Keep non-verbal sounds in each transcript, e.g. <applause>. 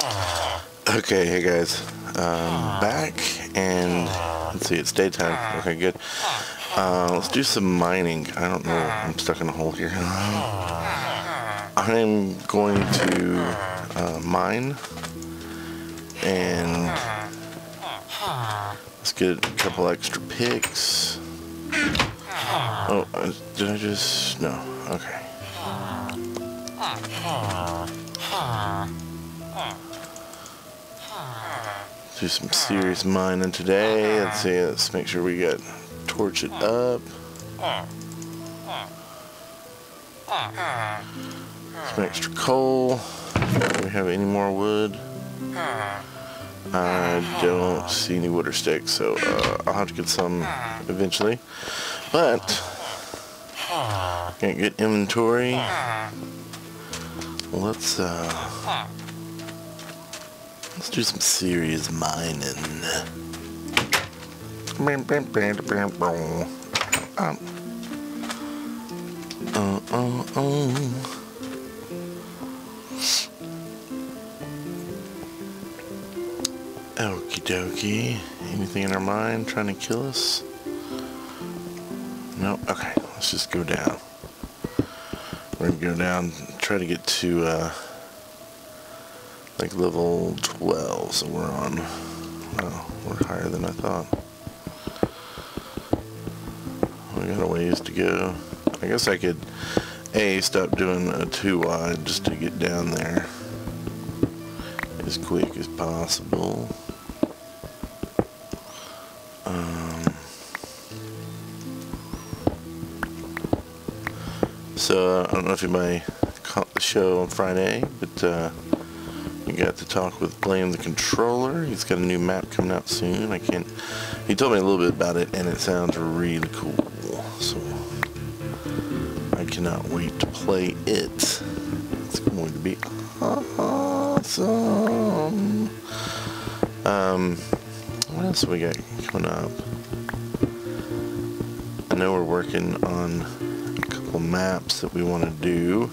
Okay, hey guys, um, back and let's see, it's daytime. Okay, good. Uh, let's do some mining. I don't know. I'm stuck in a hole here. I'm going to uh, mine and let's get a couple extra picks. Oh, uh, did I just no? Okay. Do some serious mining today. Let's see. Let's make sure we get torch it up. Some extra coal. Do we have any more wood? I don't see any wood or sticks, so uh, I'll have to get some eventually. But can't get inventory. Let's uh, let's do some serious mining. Um, uh, uh, uh. Okie dokie. Anything in our mind trying to kill us? No? Okay, let's just go down. We're gonna go down, try to get to, uh, like level 12, so we're on, well, we're higher than I thought. We got a ways to go. I guess I could, A, stop doing a two wide just to get down there as quick as possible. Um, so I don't know if anybody caught the show on Friday, but uh, we got to talk with Blame the Controller. He's got a new map coming out soon. I can't. He told me a little bit about it, and it sounds really cool. So I cannot wait to play it. It's going to be awesome. Um, what else we got coming up? I know we're working on a couple maps that we want to do.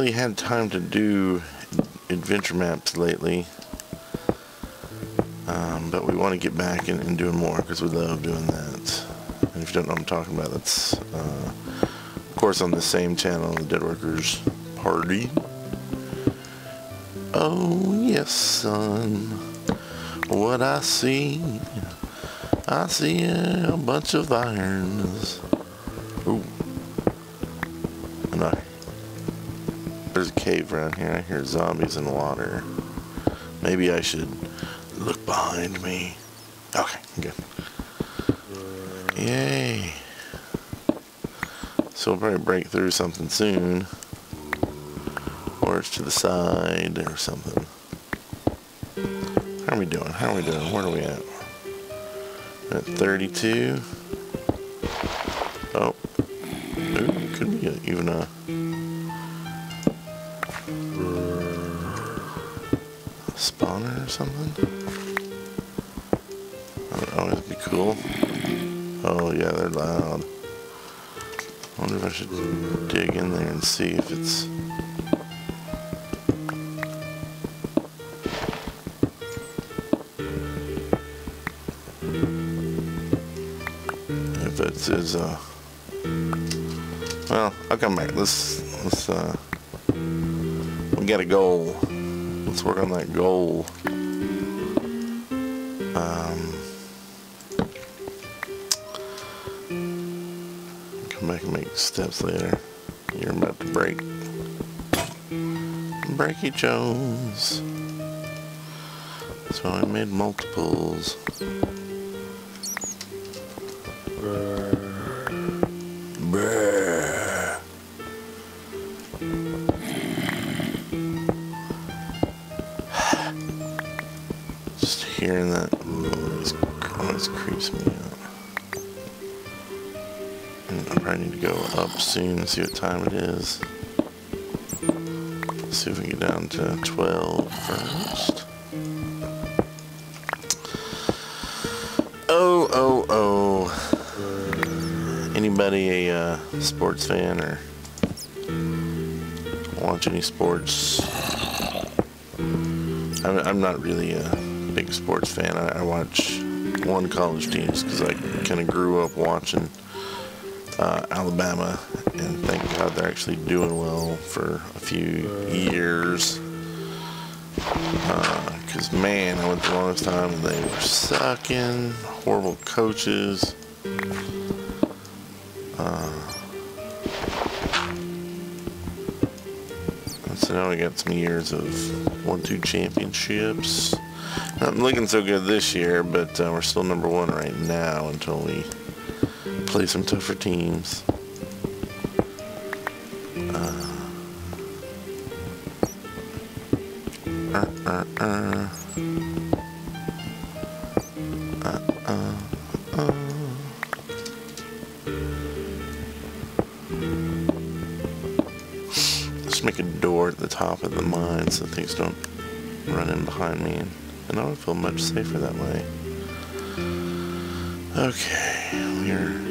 Really had time to do adventure maps lately. Um, but we want to get back and, and doing more because we love doing that. And if you don't know what I'm talking about, that's uh, of course on the same channel, the Dead Workers Party. Oh yes, son. What I see, I see a bunch of irons. There's a cave around here. I hear zombies in the water. Maybe I should look behind me. Okay, good. Yay. So we'll probably break through something soon. Or it's to the side or something. How are we doing? How are we doing? Where are we at? We're at 32. Loud. I wonder if I should dig in there and see if it's... If it's is uh well, I'll come back. Let's let's uh we got a goal. Let's work on that goal. Um and make steps later. You're about to break. Breaky Jones. So I made multiples. <sighs> Just hearing that noise always creeps me out. Probably need to go up soon and see what time it is. See if we get down to 12 first. Oh, oh, oh. Anybody a uh, sports fan or watch any sports. I'm, I'm not really a big sports fan. I, I watch one college teams because I kind of grew up watching uh, Alabama, and thank God they're actually doing well for a few years. Because, uh, man, I went the longest time and they were sucking, horrible coaches. Uh, so now we got some years of one-two championships. Not looking so good this year, but uh, we're still number one right now until we play some tougher teams. Let's make a door at the top of the mine so things don't run in behind me. And I would feel much safer that way. Okay, we're...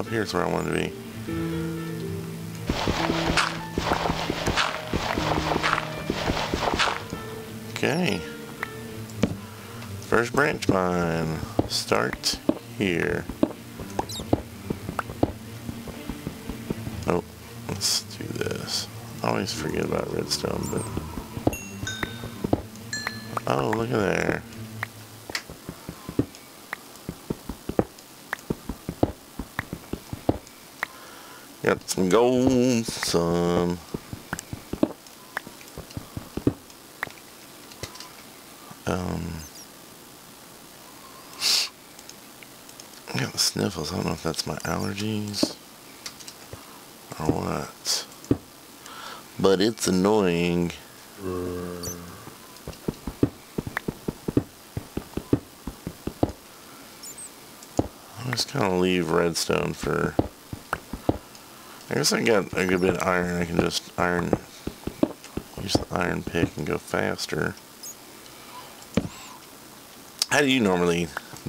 Up here's where I want to be. Okay. First branch mine. Start here. Oh, let's do this. I always forget about redstone, but... Oh, look at there. Gold, some... Um... I got the sniffles. I don't know if that's my allergies or what. But it's annoying. I'm just gonna leave redstone for... I guess I got a good bit of iron. I can just iron... Use the iron pick and go faster. How do you normally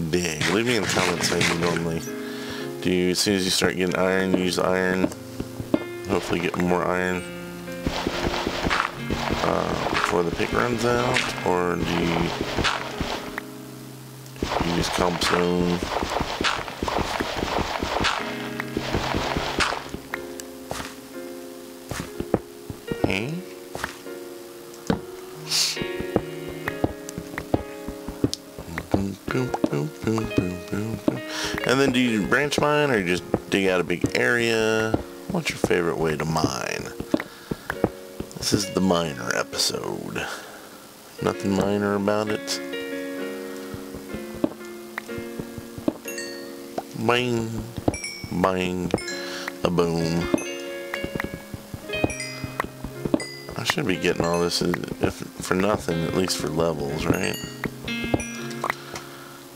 dig? Leave me in the comments how you normally do. You, as soon as you start getting iron, use iron. Hopefully get more iron uh, before the pick runs out, or do you, you use cobblestone? Branch mine or you just dig out a big area? What's your favorite way to mine? This is the miner episode. Nothing minor about it. Bang, bang, a boom. I should be getting all this uh, if for nothing, at least for levels, right?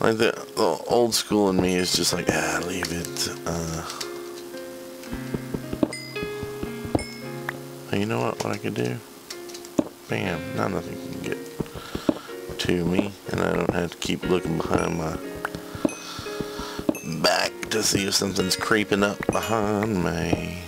Like the, the old school in me is just like, ah, leave it. Uh, you know what? What I could do? Bam! Now nothing can get to me, and I don't have to keep looking behind my back to see if something's creeping up behind me.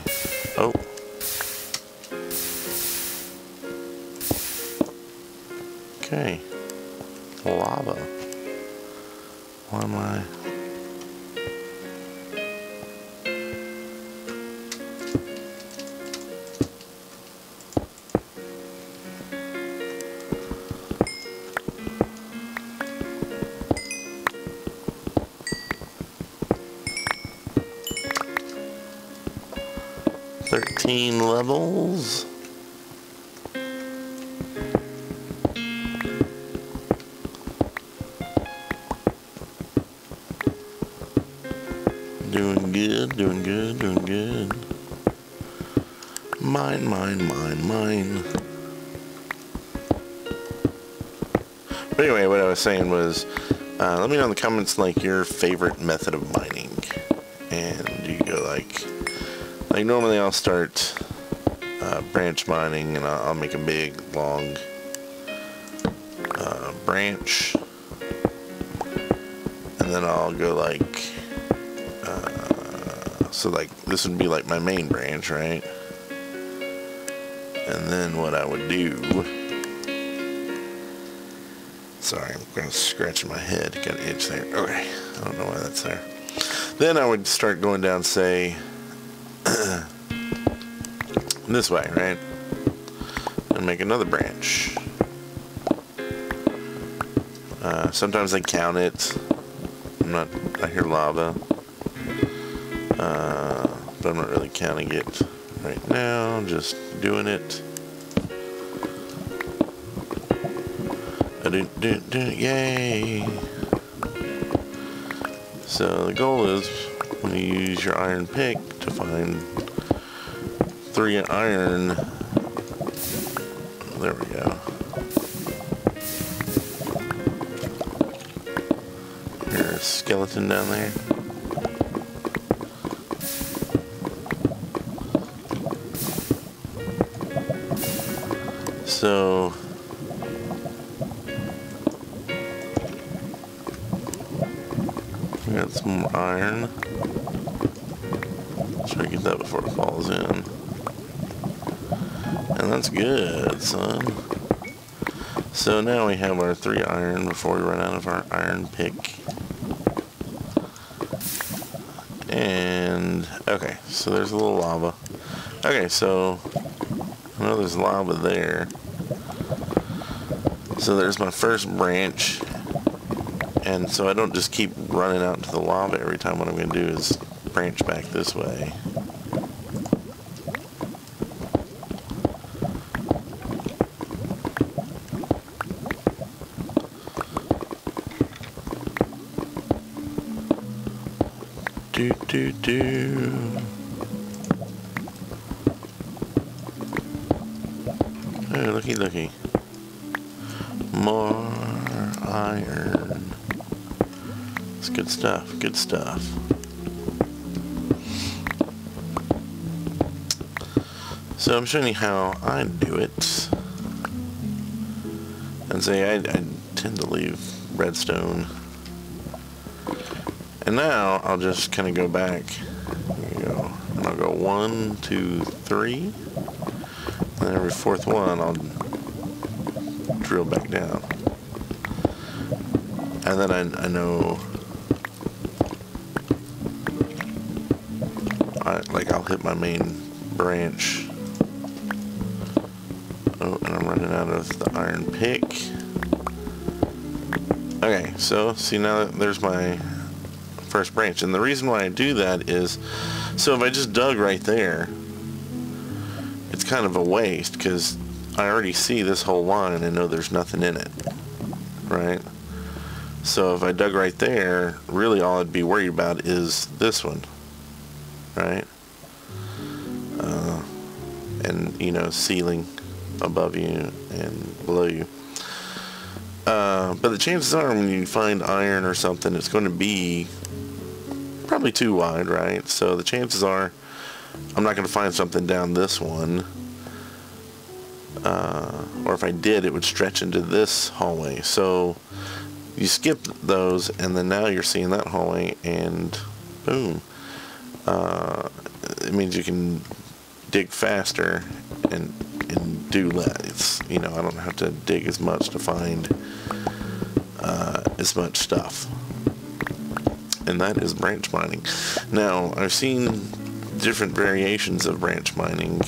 13 levels. Doing good, doing good, doing good. Mine, mine, mine, mine. But anyway, what I was saying was, uh, let me know in the comments, like, your favorite method of mining. And you go, like, like normally I'll start uh, branch mining and I'll, I'll, make a big long uh, branch. And then I'll go like, uh, so like this would be like my main branch, right? And then what I would do, sorry, I'm to scratch my head, got an itch there. Okay, I don't know why that's there. Then I would start going down, say, <clears throat> this way, right? And make another branch. Uh, sometimes I count it. I'm not, I hear lava. Uh, but I'm not really counting it right now, just doing it. I do, do, do, yay! So the goal is when you use your iron pick to find three iron. There we go. There's a skeleton down there. So we got some iron. To before it falls in. And that's good, son. So now we have our three iron before we run out of our iron pick. And, okay, so there's a little lava. Okay, so, I know there's lava there. So there's my first branch. And so I don't just keep running out into the lava every time. What I'm going to do is branch back this way. Do do do. Oh, looky looky. More iron. It's good stuff, good stuff. So I'm showing you how I do it. And say I, I tend to leave redstone. And now I'll just kind of go back. Go. And I'll go one, two, three. And every fourth one I'll drill back down. And then I, I know I like I'll hit my main branch. Oh, and I'm running out of the iron pick. Okay, so see now there's my first branch. And the reason why I do that is, so if I just dug right there, it's kind of a waste because I already see this whole line and know there's nothing in it, right? So if I dug right there, really all I'd be worried about is this one, right? Uh, and, you know, ceiling above you and below you. Uh, but the chances are when you find iron or something, it's going to be probably two wide, right? So the chances are I'm not going to find something down this one. Uh, or if I did, it would stretch into this hallway. So you skip those, and then now you're seeing that hallway, and boom. Uh, it means you can dig faster and and do less. You know, I don't have to dig as much to find uh, as much stuff. And that is branch mining. Now, I've seen different variations of branch mining,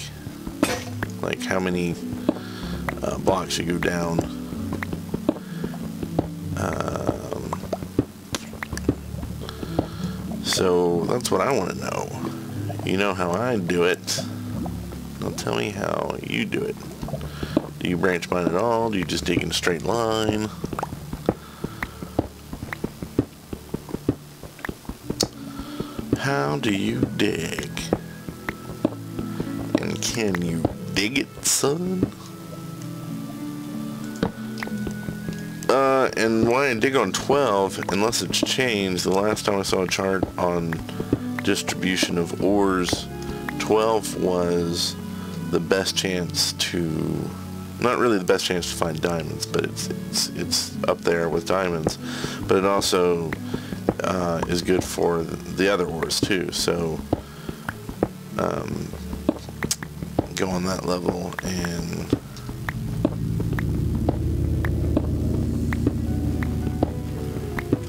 like how many uh, blocks you go down. Um, so that's what I want to know. You know how I do it. Now tell me how you do it. Do you branch mine at all? Do you just dig in a straight line? How do you dig? And can you dig it, son? Uh, and why I dig on 12, unless it's changed, the last time I saw a chart on distribution of ores, 12 was the best chance to, not really the best chance to find diamonds, but it's, it's, it's up there with diamonds, but it also uh, is good for the other ores too. So um, go on that level and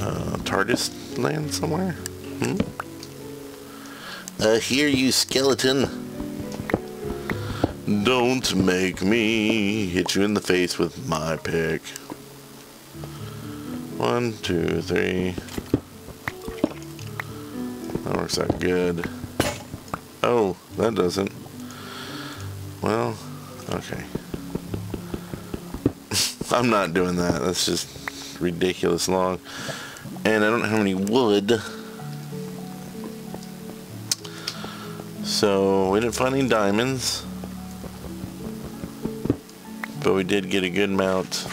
uh, TARDIS land somewhere? Hmm? I hear you, skeleton. Don't make me hit you in the face with my pick. One, two, three. Works out good. Oh, that doesn't. Well, okay. <laughs> I'm not doing that. That's just ridiculous long. And I don't have any wood. So, we didn't find any diamonds. But we did get a good amount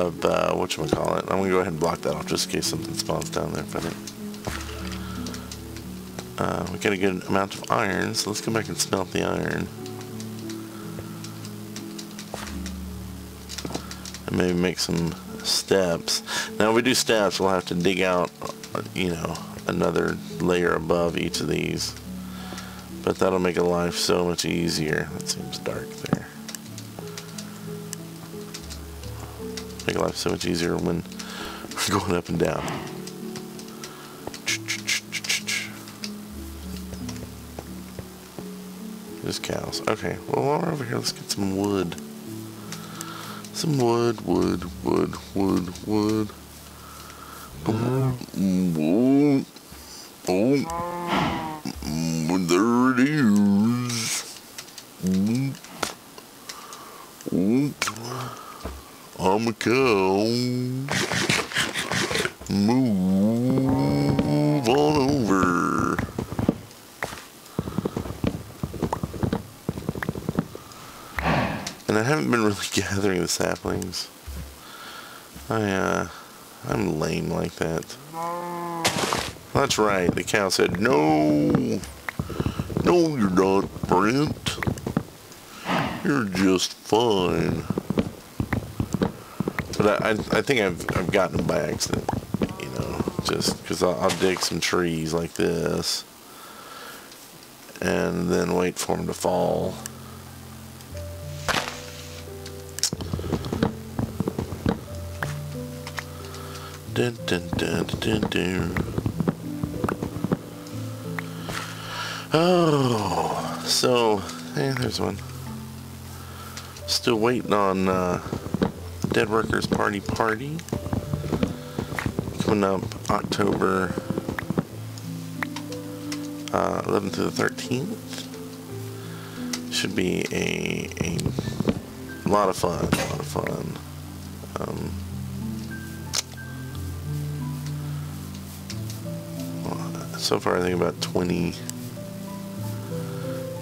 of uh, what you call it. I'm gonna go ahead and block that off just in case something spawns down there. Funny. Uh, we got a good amount of iron, so let's go back and smelt the iron. And maybe make some steps. Now, if we do steps, we'll have to dig out, you know, another layer above each of these. But that'll make a life so much easier. That seems dark there. Make life so much easier when we're <laughs> going up and down. There's cows. Okay, well while we're over here, let's get some wood. Some wood, wood, wood, wood, wood. there it is. I'm a cow. Move on over. And I haven't been really gathering the saplings. I, uh, I'm lame like that. That's right, the cow said, no, no you're not, Brent. You're just fine. But I, I, I think I've, I've gotten them by accident, you know, just because I'll, I'll dig some trees like this and then wait for them to fall. Dun, dun, dun, dun, dun. Oh, so, hey, there's one. Still waiting on uh, Dead Workers Party Party. Coming up October uh, 11th to the 13th. Should be a, a lot of fun, a lot of fun. Um, so far I think about 20,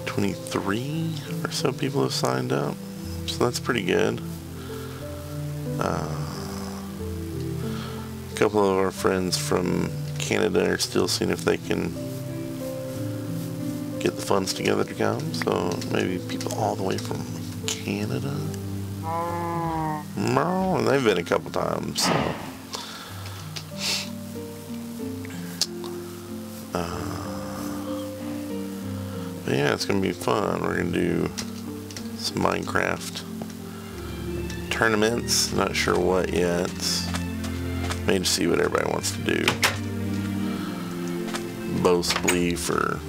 23 or so people have signed up. So that's pretty good. Uh, a couple of our friends from Canada are still seeing if they can get the funds together to come. So maybe people all the way from Canada. No, they've been a couple times. So. Yeah, it's gonna be fun. We're gonna do some Minecraft tournaments. Not sure what yet. Maybe see what everybody wants to do. Bow spleef or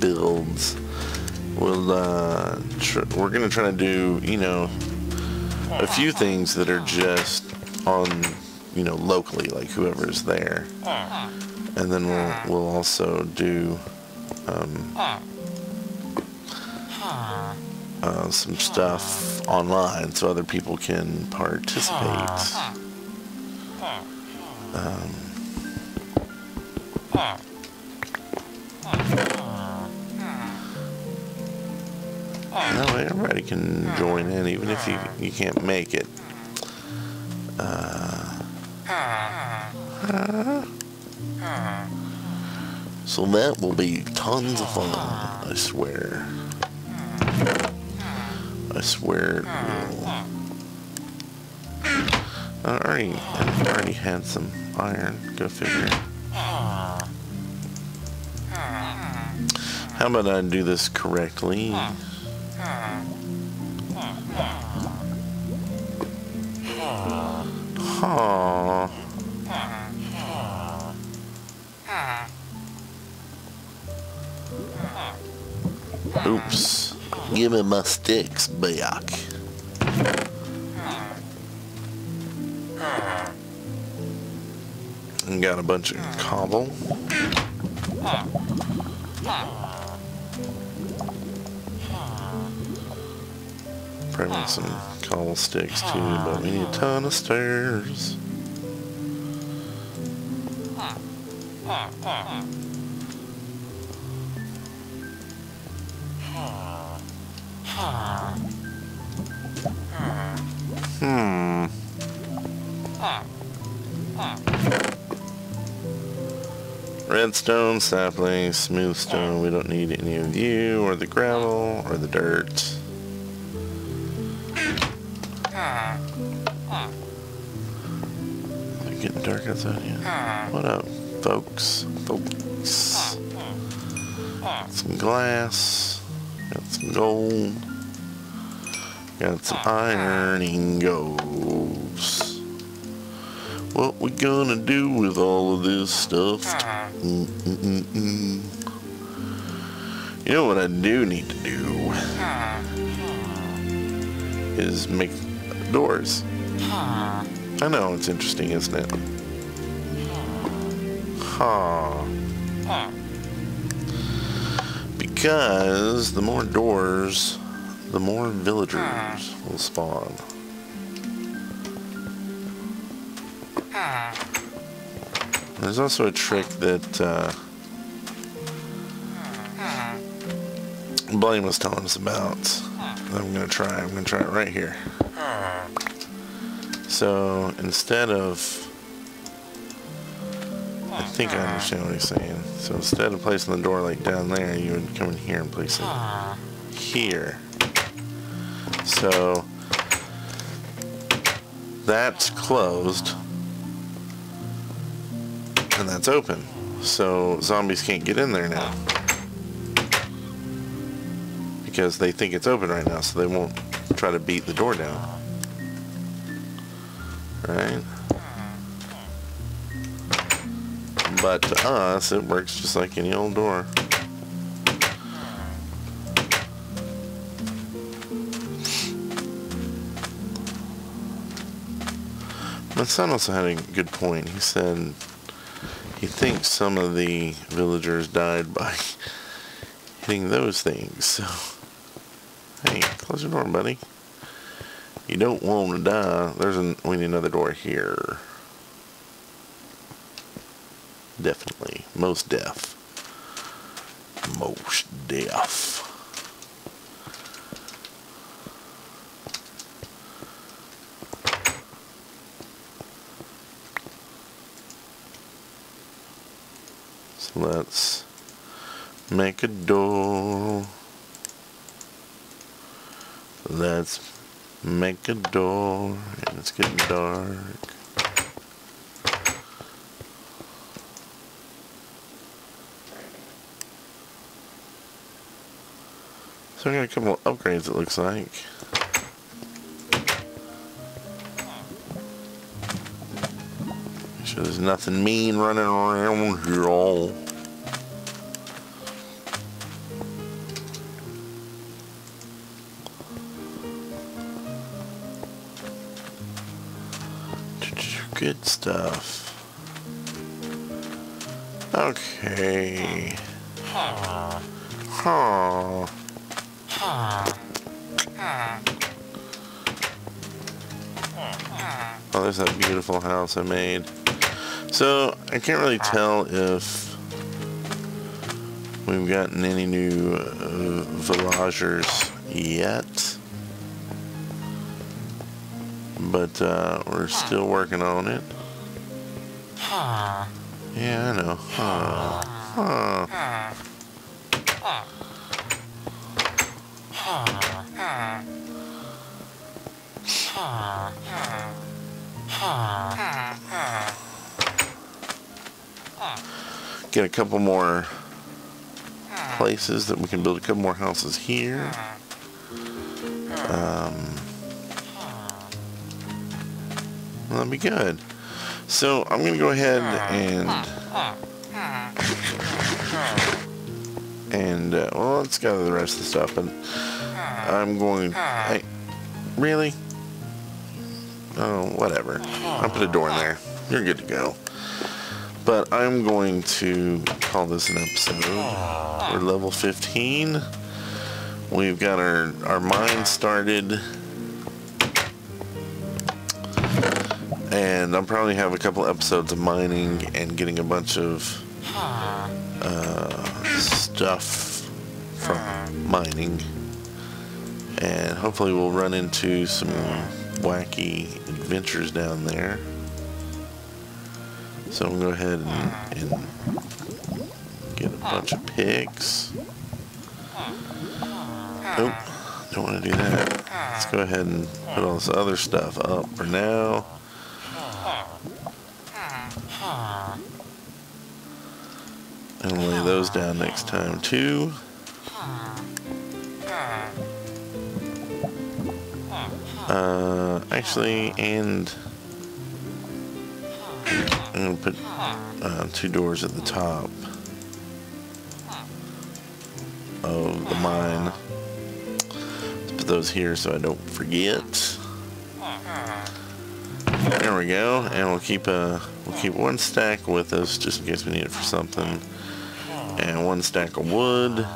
builds. We'll uh, we're gonna try to do you know a few things that are just on you know locally, like whoever's there, and then we'll we'll also do. Um, uh, some stuff online so other people can participate. Um, that way everybody can join in even if you, you can't make it. So that will be tons of fun, I swear. I swear. I already, I already had some iron. Go figure. How about I do this correctly? Oops. Give me my sticks back. And got a bunch of cobble. Probably some cobble sticks too, but we need a ton of stairs. Redstone, sapling, smooth stone. We don't need any of you, or the gravel, or the dirt. Getting dark outside yet? What up, folks? Folks. Some glass. Got some gold. Got some iron ingots. What we gonna do with all of this stuff? Mm -mm -mm. You know what I do need to do is make doors. I know it's interesting, isn't it? Huh. Because the more doors, the more villagers will spawn. There's also a trick that uh, Blaine was telling us about I'm going to try. I'm going to try it right here. So instead of I think I understand what he's saying. So instead of placing the door like down there, you would come in here and place it here. So that's closed and that's open. So zombies can't get in there now. Because they think it's open right now, so they won't try to beat the door down. Right? But to us, it works just like any old door. My son also had a good point. He said he thinks some of the villagers died by hitting those things. So, hey, close your door, buddy. You don't want to die. There's an, we need another door here. Definitely. Most deaf. Most deaf. So let's make a door. Let's make a door. And it's getting dark. So I got a couple of upgrades it looks like. Make sure there's nothing mean running around here Good stuff. Okay. Huh. Oh, there's that beautiful house I made. So, I can't really tell if we've gotten any new uh, villagers yet. But uh, we're still working on it. Yeah, I know. Huh. Huh. Get a couple more places that we can build a couple more houses here. Um, that'd be good. So I'm to go ahead and and uh, well, let's gather the rest of the stuff. And I'm going. Hey, really? Oh, whatever. I'll put a door in there. You're good to go. But I'm going to call this an episode. We're level 15. We've got our, our mine started. And I'll probably have a couple episodes of mining and getting a bunch of uh, stuff from mining. And hopefully we'll run into some wacky adventures down there. So I'm going to go ahead and, and get a bunch of pigs. Nope, don't want to do that. Let's go ahead and put all this other stuff up for now. And lay those down next time too. Uh, actually, and I'm gonna put uh, two doors at the top of the mine. Let's put those here so I don't forget. There we go, and we'll keep a we'll keep one stack with us just in case we need it for something, and one stack of wood.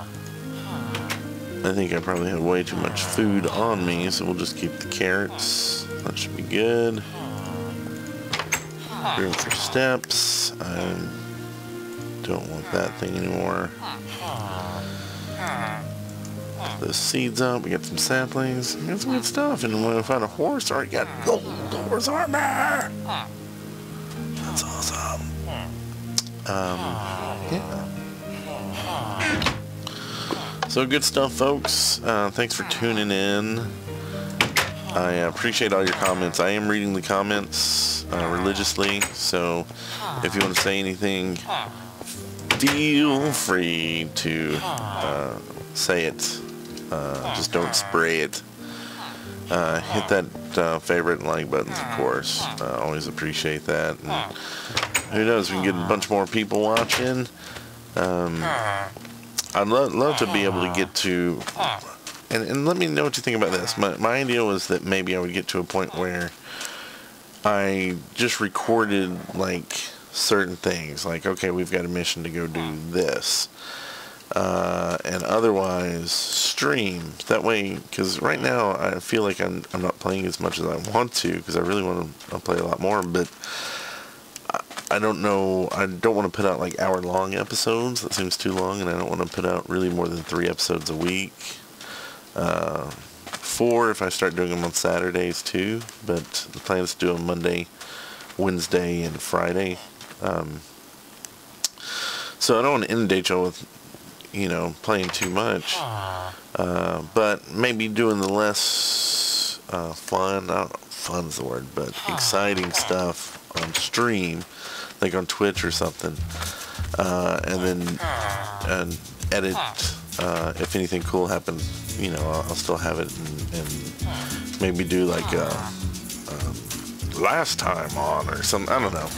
I think I probably have way too much food on me, so we'll just keep the carrots. That should be good. Room for steps. I don't want that thing anymore. Those seeds up. We got some saplings. We got some good stuff. And when I find a horse, I got gold horse armor. That's awesome. Um, yeah. So good stuff, folks. Uh, thanks for tuning in. I appreciate all your comments. I am reading the comments uh, religiously, so if you want to say anything, feel free to uh, say it. Uh, just don't spray it. Uh, hit that uh, favorite and like buttons, of course. Always appreciate that. And who knows, we can get a bunch more people watching. Um, I'd lo love to be able to get to, and, and let me know what you think about this. My, my idea was that maybe I would get to a point where I just recorded like certain things, like okay, we've got a mission to go do this, uh, and otherwise stream. That way, because right now I feel like I'm I'm not playing as much as I want to, because I really want to play a lot more, but. I don't know. I don't want to put out like hour long episodes. That seems too long, and I don't want to put out really more than three episodes a week. Uh, four if I start doing them on Saturdays too. But the plan is to do them Monday, Wednesday, and Friday. Um, so I don't want to inundate y'all with, you know, playing too much. Uh, but maybe doing the less uh, fun. I don't know, fun's the word, but exciting stuff on stream like on Twitch or something, uh, and then and edit. Uh, if anything cool happens, you know, I'll, I'll still have it and, and, maybe do like a, um, last time on or something. I don't know.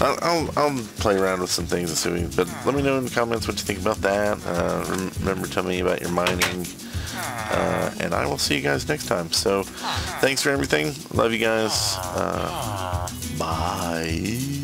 I'll, I'll, I'll, play around with some things and see. But let me know in the comments what you think about that. Uh, remember, tell me about your mining. Uh, and I will see you guys next time. So, thanks for everything. Love you guys. Uh, bye.